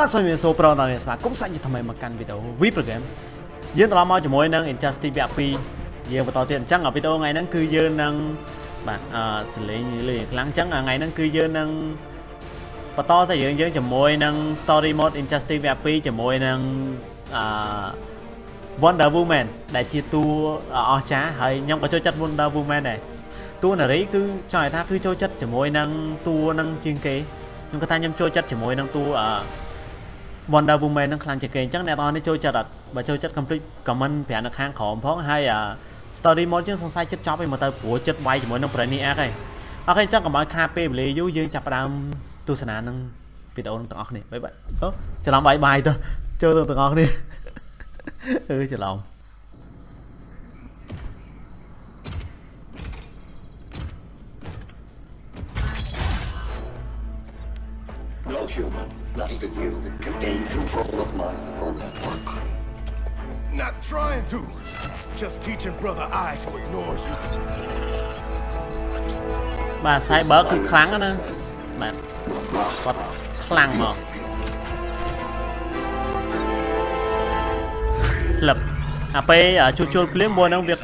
បាទសូមជម្រាបសួរប្រុសដល់អ្នកស្វាគមន៍សាច់ជាថ្មីមកកាន់វីដេអូ V program យើងត្រឡប់មកជាមួយនឹង Injustice វគ្គ2យើងបន្តទៀតអញ្ចឹងវីដេអូថ្ងៃហ្នឹងគឺយើងនឹងបាទអឺសលេងលេងខ្លាំងអញ្ចឹងថ្ងៃហ្នឹងគឺយើងនឹងបន្តសាច់រឿងយើងជាមួយនឹង Story Mode Injustice វគ្គ2ជាមួយនឹងអឺ Wonder Woman ដែលជាតួអស្ចារ្យហើយខ្ញុំក៏ចូលចិត្ត Wonder Woman ដែរតួនារីគឺចង់ឲ្យថាគឺចូលចិត្តជាមួយនឹងតួនឹងជាងគេខ្ញុំគាត់ថាខ្ញុំចូលចិត្តជាមួយនឹងតួអឺ Wonder Woman នឹងខ្លាំងជាងគេអញ្ចឹងអ្នកនរនេះចូលចិត្តអត់បើចូលចិត្ត complete comment ប្រាំនៅខាងក្រោមផងហើយអា story mode យើងសង្ស័យចិត្តចប់ឯងមកទៅព្រោះចិត្តវាយជាមួយនឹង Brainiac ឯងអូខេអញ្ចឹងកុំឲ្យខាតពេលវេលាយូរយើងចាប់ផ្ដើមទស្សនានឹងវីដេអូនឹងទាំងអស់គ្នាបាយបាយអូច្រឡំបាយបាយទៅចូលទៅទាំងអស់គ្នាអឺច្រឡំ No human, not even you, contain control of my own network. Not trying to. Just teaching brother I to ignore you. Bà sai bớt cứ kháng đó nè. Bạn có khlang mà. Lập. À pe chu chu clip mua nó việc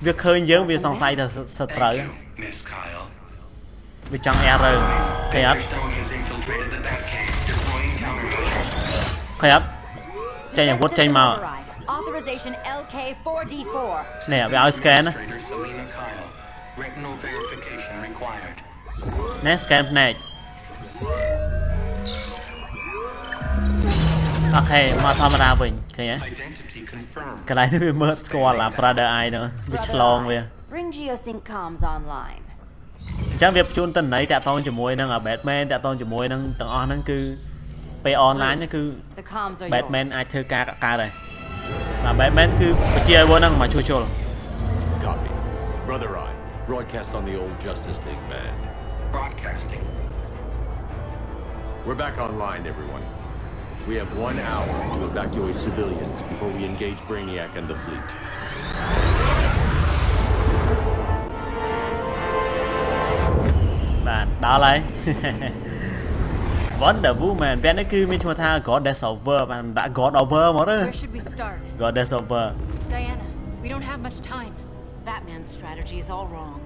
việc hơi dưỡng việc sòng sai là sợ trợ. Vì chẳng error. Thế ạ. counter ឃើញអត់ចេញអាវុធចេញមក Authorization LK4D4. នេះវាឲ្យ scan ណា Trader Selena Kyle. Retinal verification required. ណែ scan ភ្នែកអូខេមកធម្មតាវិញឃើញហ៎ Identity confirmed. កន្លែងនេះវាមើលស្គាល់អា Brother Eye ហ្នឹងវាឆ្លងវា Bring Geosync comms online. អញ្ចឹងវាបញ្ជូនតន័យតាក់ទងជាមួយនឹង Batman តាក់ទងជាមួយនឹងទាំងអស់ហ្នឹងគឺ ពេល online ហ្នឹងគឺ The comms are Batman yours. អាចធ្វើការកើតដែរបាទ Batman គឺបញ្ជាឲ្យវហ្នឹងមកជួយជុល Copy. Brother I. Broadcast on the old Justice League band. Broadcasting. We're back online, everyone. We have one hour to evacuate civilians before we engage Brainiac and the fleet. បាទដល់ហើយ Wonder Woman ពេលនេះគឺមានឈ្មោះថា Goddess Over បាទដាក់ God Over មកទៅ Where should we start? Goddess Over Diana, we don't have much time. Batman's strategy is all wrong.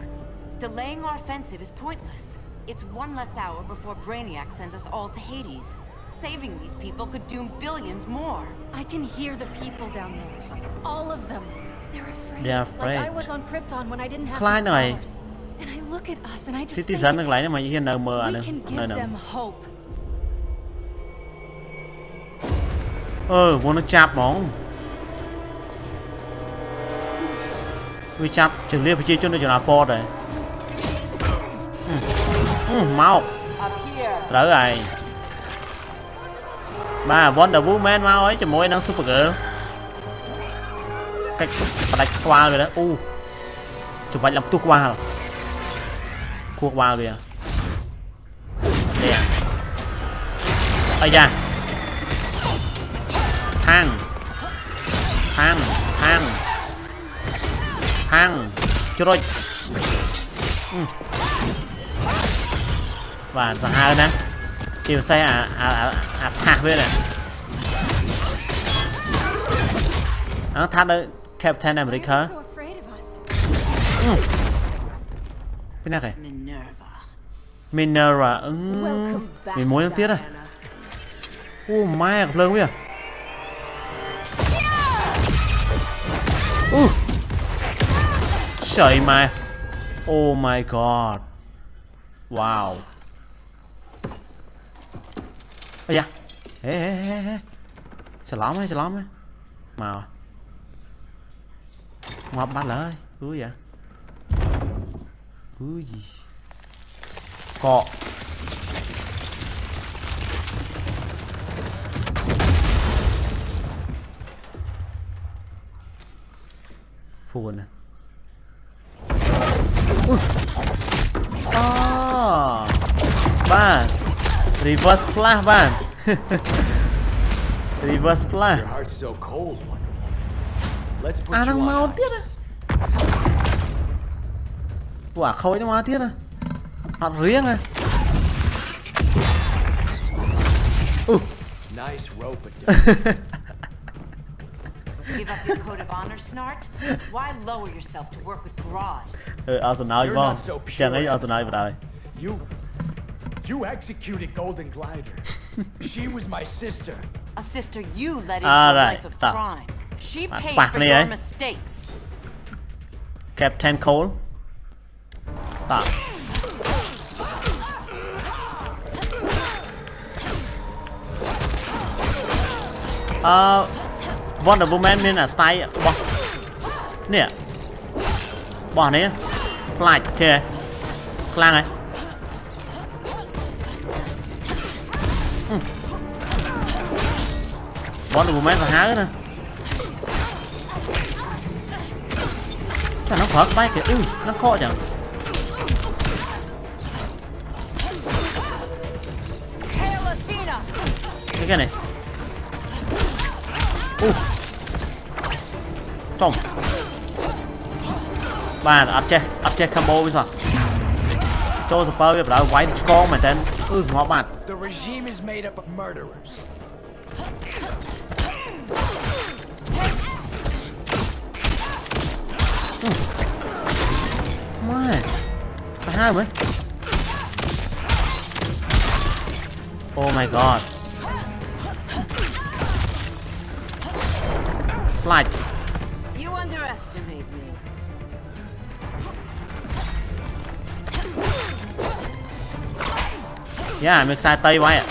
Delaying our offensive is pointless. It's one less hour before Brainiac sends us all to Hades. Saving these people could doom billions more. I can hear the people down there. All of them. They're afraid. They're Like I afraid. was on Krypton when I didn't have ខ្លាច these ហ្នឹងហើយ powers. And I look at us and I just Citizen ហ្នឹង think កន្លែងហ្នឹងមកហ៊ាននៅមើលអា we ហ្នឹង can នៅ give ហ្នឹង them hope. Ờ, muốn nó chạp bóng. Vì chạp chừng liên phải chia cho nó chừng là po đấy ừ. ừ, mau. Trở rồi Ba Wonder Woman mau ấy chừng mối năng Super Girl. Cách đặt qua rồi đấy, U. Chụp phải làm tu qua rồi. Cua qua kìa. Nè Ây da rồi ừ. và giờ hai nè chiều xe à à à, à thả với nè nó thả đấy Captain America. Ừ. Bên nào kìa? Minerva. Ừ. mình muốn tiết rồi ô mai gặp lớn bây giờ Uh trời mà. Oh my god. Wow. Ây da. Ê ê ê ê lắm ấy salam ấy. Mà Ngọc bắt lời Ui dạ Ui gì. Cọ. Phù nè អូបាទ reverse flash បាទ reverse flash អានឹងមកទៀតណាពួកអាខូចនឹងមកទៀតណាអត់រៀងណាអូ nice rope give up your code of honor, Snart? Why lower yourself to work with Grodd? เออเอาสนาวอีกบ้างจะไม่เอาสนาวอีกได้ You you executed Golden Glider. she was my sister. A sister you led into a life of crime. She paid for your mistakes. Captain Cole. ตา Uh, Wonder Woman មានអា style បោះនេះបោះនេះខ្លាចគេខ្លាំងហើយអឺ Wonder Woman សាហាវណា Sao nó phớt bay kìa, ui, nó khó chẳng Hail Athena! Cái cái này U Ập chê, ập chê combo bây giờ Cho super bây giờ quay score mà tên Ừ, ngó bạn The regime is made up of murderers. Mày Cả hai mới Oh my god. Flight Dạ, yeah, I'm excited quá it.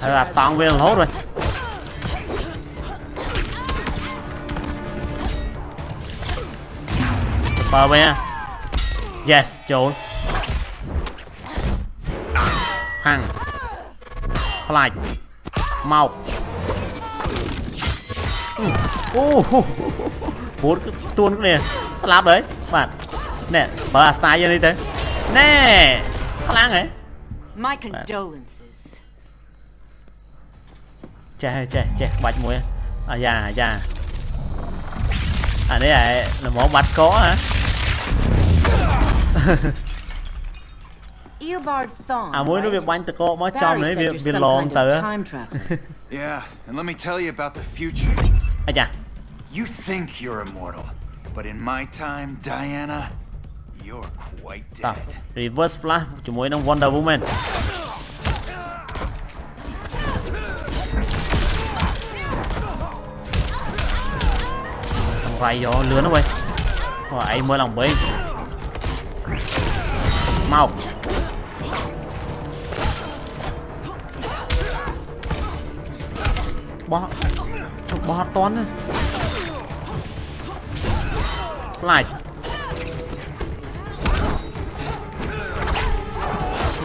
Hay là toàn viên hốt rồi. Bờ bên Yes, trốn Hằng Flight មកអូពូតទួនគ្នាស្លាប់ហើយបាទណែបើអាស្តាយយ៉ាងនេះទៅណែខ្លាំងហ៎ My condolences. ចេះចេះចេះបាច់មួយអាយ៉ាអាយ៉ាអានេះឯល្មមបាត់កហ៎ Eobard Thawne. អាមួយនោះវាបាញ់តកមកចំ Barry នេះ said វា you're វា some ឡង kind ទៅ of time traveler. Yeah, and let me tell you about the future. អាយ៉ា You think you're immortal, but in my time, Diana, you're quite តោះ dead. reverse flash ជាមួយនឹង Wonder Woman រៃយកលឿនណាស់វិញអូឯងមើលឡើងវិញមក បោះអត់តន់ទេខ្លាច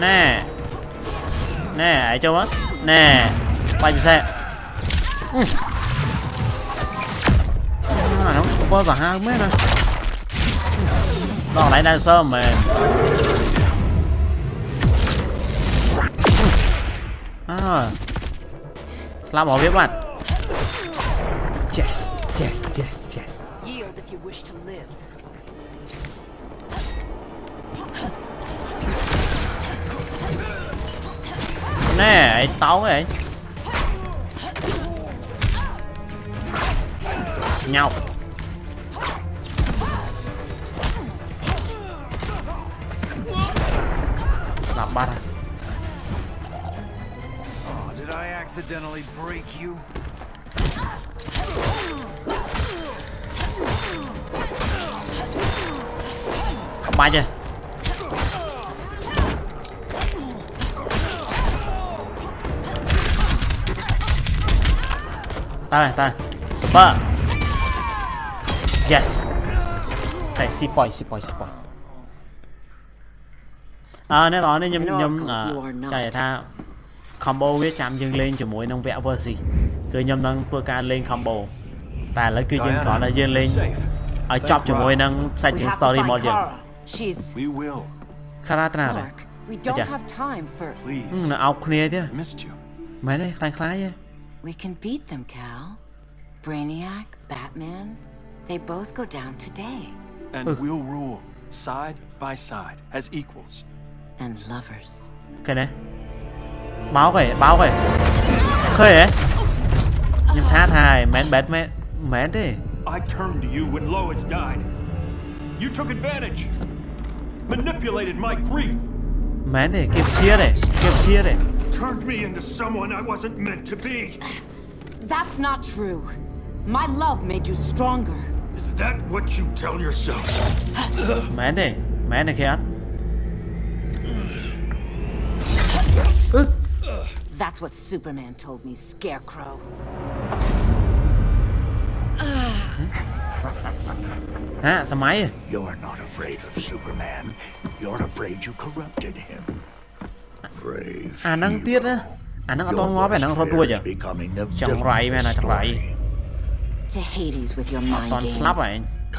ណែណែឯងចូលមកណែបាច់ពិសេសអឺ à, nó có cả hai mét này đó lại đang sơ mà à làm bỏ biết bạn yes yes yes yes Yield if you wish to live. nè ấy táo ấy nhau làm ba à Oh, did I accidentally break you? Không ba chưa ta này ta này super yes đây si point si point si point អឺនេះបងនេះខ្ញុំខ្ញុំអឺចង់និយាយថា combo វាចាំយើងលេងជាមួយនឹងវគ្គ versi គឺខ្ញុំនឹងធ្វើការលេង combo តែឥឡូវគឺយើងគ្រាន់តែយើងលេង Safe. ឲ្យចប់ជាមួយនឹង We setting have to story find mode យើង Kara. She's. We will. Mark, we don't have time for. Please. Missed you. We can beat them, Cal. Brainiac, Batman, they both go down today. And we'll rule side by side as equals. And lovers. Okay, này. Máu kìa, máu kìa. Khơi kìa. Nhưng tha thài, mến bét mến, mến đi. I turned to you when Lois died. You took advantage, manipulated my grief, mến đi kịp chia đi kịp chia turned me into someone I wasn't meant to be. That's not true. My love made you stronger. Is that what you tell yourself? mến đi mến That's what Superman told me, Scarecrow. ฮะสมัย You're not afraid of Superman. You're afraid you corrupted him. Brave. อ่านนั่งเตี้ยนะอ่านนั่งเอาตัวงอไปนั่งรบด้วยจ้ะจังไรแม่นะจังไร To Hades with your mind ตอนสลับไป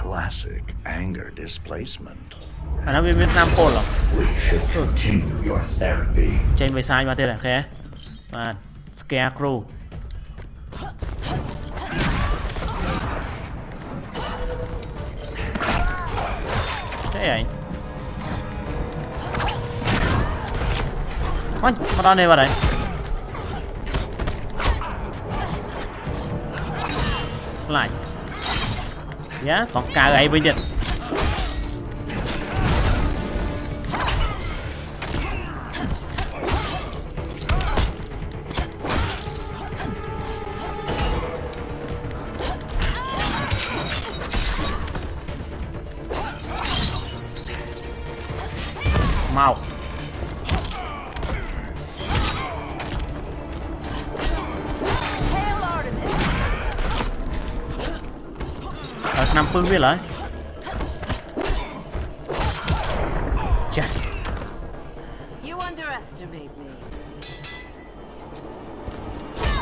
Classic anger displacement. อันนั้นเป็นเวียดนามโคนเหรอเจนไปซ้ายมาเตี้ยแหละแค่มาสแกร์ครู vậy Ôi, mà đo này vào đây lại. Dạ, Giá còn cả gậy bây giờ phương biết lại. Chết You underestimate me.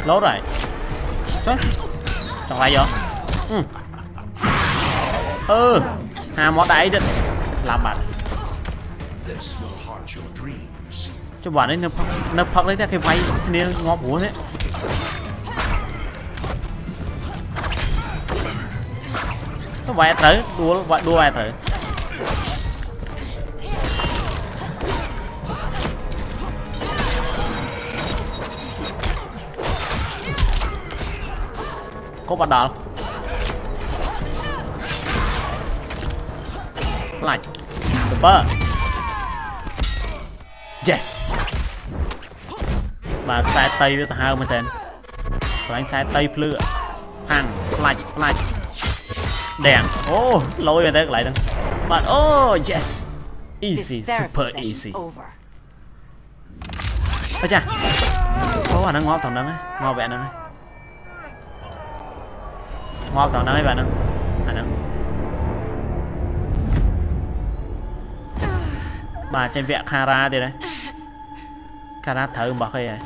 lố rồi. Trời, chẳng phải vậy? Ừ. Ừ. Hà mọt đại định. Làm bạn. Cho bạn ấy nấp nấp phật lấy cái váy kia ngọt của thế nó vẽ tới đua vẽ đua vẽ tới có bắt đầu lại super yes បាទខ្សែតីវាសាហាវមែនតើកន្លែងខ្សែតីភ្លឺហាំងផ្លាច់ផ្លាច់ Damn. Oh, lôi về đây lại đằng. But oh, yes. Easy, super easy. Ôi cha. Có bạn đang ngọt thằng đang ấy. Ngọt bạn đang ấy. Ngọt thằng đang ấy bạn đang. Bạn đang. Bà trên vẹn Kara đi đấy. Kara thở bỏ cây vậy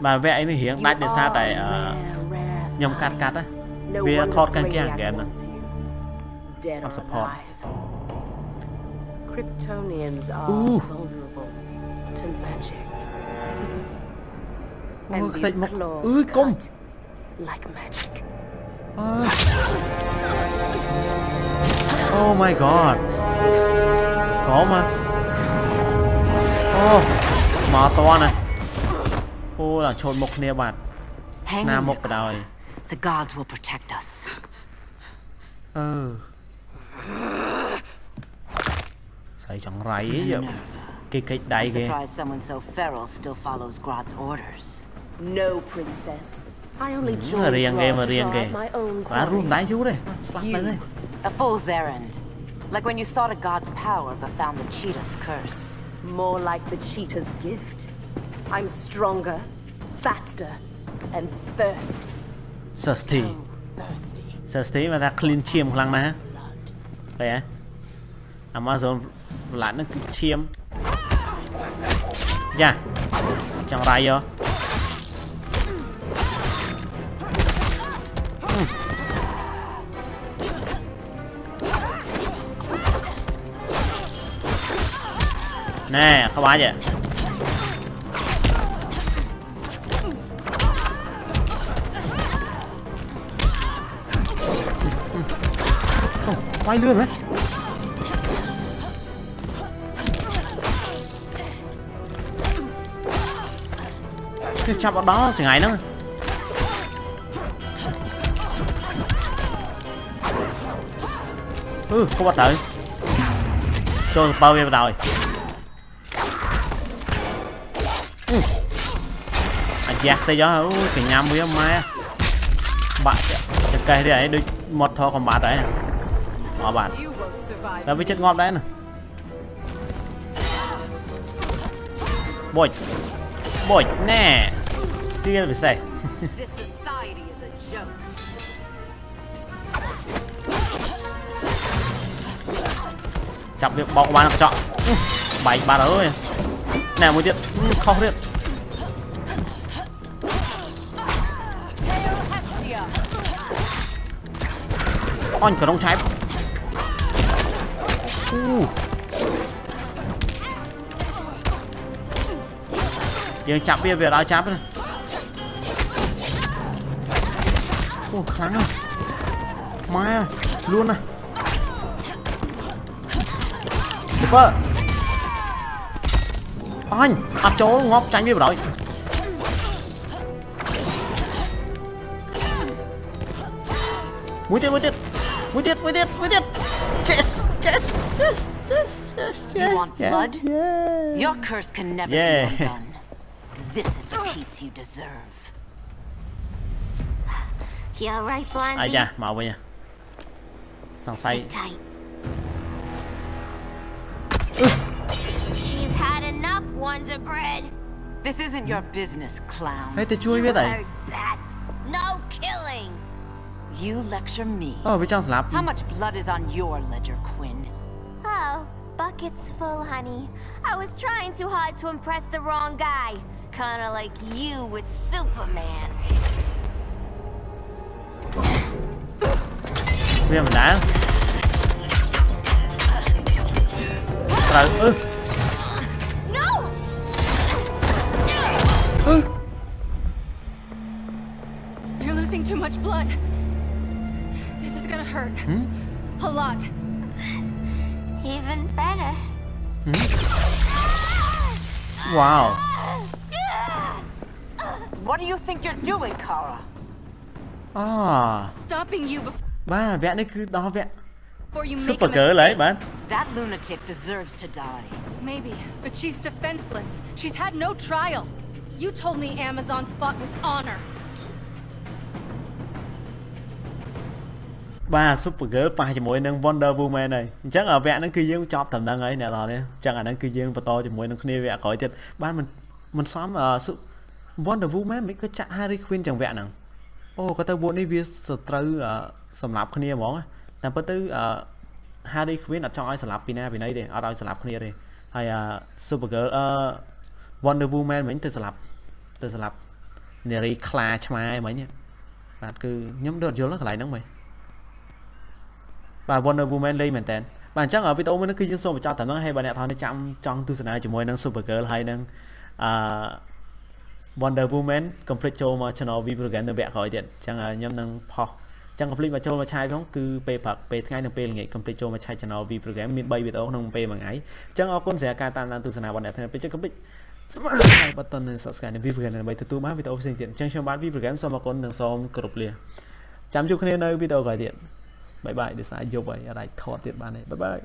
Bà vẽ ấy mới hiếng đại để xa tại uh, ờ, nhông cắt cắt á. Việc thọt càng kia hàng ghen Hoặc support Kryptonians are uh. vulnerable to magic. and oh, these claws cut like magic. Oh my god. Có mà. Oh, mà to này. Ô là trồn một nè bạn. Nam một cái. The gods will protect us. Oh, Xây chẳng rày. Surprised someone so feral still follows Grodd's orders. No, princess. I only joined riêng game mà riêng kìa. Quá run đáy. A fool's errand. Like when you sought a god's power but found the cheetah's curse. More like the cheetah's gift. I'm stronger, faster, and thirst. thirsty. Thirsty mà ta clean chiêm khăn mà. Vậy á Amazon là nó chiêm. Dạ. Chẳng rai vô. Nè không ai vậy. Quay lươn đấy. Cái chạm ở đó chẳng ngày nữa. Ừ không bắt tới cho bao nhiêu rồi ừ. anh giặc tay gió, ui, cái nhám với mai bạn chặt cây đấy đôi một thò còn bạn đấy họ bạn. You won't survive. ta với chất ngon đấy nè. Bồi. Bồi nè. Kia phải joke. chọc việc bọc bạn chọn bảy ba ơi nè một uh. ยังจับเบียเบียดเอาจับเลยโอ้ค้างอ่ะมาลุ้นอ่ะเปอร์ anh à mai à, luôn à. vợ. anh, à, anh chỗ ngóp tránh với đội mũi tiết mũi tiết. Mũi tiết mũi tiết mũi tiết. Yes yes yes yes yes You want blood? yeah. Your curse can never Yeah. be undone. This is the peace you deserve. You alright, Blondie? ai yeah, màu vậy nha thằng say tight. She's had enough, Wonder Bread. This isn't your business, clown. Ê, tôi chui biết này Heard bats. No killing. You lecture me. ờ với trong slap How much blood is on your ledger, Quinn? Oh, buckets full, honey. I was trying too hard to impress the wrong guy. Kinda like you with Superman. bây giờ mình đá trời No! ư You're losing too much blood. This is gonna hurt. A lot. Even better. wow What do you think you're doing, Kara? Ah. Stopping you before ba vẽ đấy cứ đó vẽ you make a super cỡ lấy mistake. bạn That lunatic deserves to die. Maybe, but she's defenseless. She's had no trial. You told me Amazon's fought with honor. Ba super girl ប៉ះជាមួយនឹង Wonder Woman ហើយអញ្ចឹងអាវគ្គហ្នឹងគឺយើងចប់ត្រឹមហ្នឹងហើយអ្នកនរនេះអញ្ចឹងអាហ្នឹងគឺយើងបន្តជាមួយនឹងគ្នាវគ្គក្រោយទៀតបានមិនមិនសមអឺ Su- Wonder Woman មិនក៏ចាក់ Harley Quinn ចឹងវគ្គហ្នឹងអូក៏ទៅវគ្គនេះវាសត្រូវអឺសម្រាប់គ្នាហ្មងតែពិតទៅអឺ Harley Quinn អត់ចង់ឲ្យសម្រាប់ពីណាពីណីទេអត់ឲ្យសម្រាប់គ្នាទេហើយអឺ Super Girl អឺ Wonder Woman មិញទៅសម្រាប់ទៅសម្រាប់នារីខ្លាឆ្មាមិញហ្នឹងបាទគឺខ្ញុំដូចអត់យល់កន្លែងហ្នឹងមិញ បាទ Wonder Woman លេងមែនតើបាទអញ្ចឹងវីដេអូមួយនេះគឺយើងសូមបញ្ចប់តែហ្នឹងហើយបើអ្នកថតនេះចាំចង់ទស្សនាជាមួយនឹង Supergirl ហើយនឹងអឺ Wonder Woman complete ចូលមក channel V program នៅវគ្គក្រោយទៀតអញ្ចឹងខ្ញុំនឹងផុសអញ្ចឹង complete មកចូលមកឆាយផងគឺពេលព្រឹកពេលថ្ងៃនិងពេលល្ងាច complete ចូលមកឆាយ channel V program មាន3វីដេអូក្នុងពេលមួយថ្ងៃអញ្ចឹងអរគុណសម្រាប់ការតាមដានទស្សនារបស់អ្នកទាំងពីរពេលចុច complete ស្មើហើយបតន subscribe នៅ V program ដើម្បីទទួលបានវីដេអូផ្សេងទៀតអញ្ចឹងខ្ញុំបាទ V program សូមអរគុណនិងសូមគោរពលាចាំជួបគ្នានៅវីដេអូក្រោយទៀត បាយបាយដោយសារយប់ហើយអត់អាចថតទៀតបានទេបាយបាយ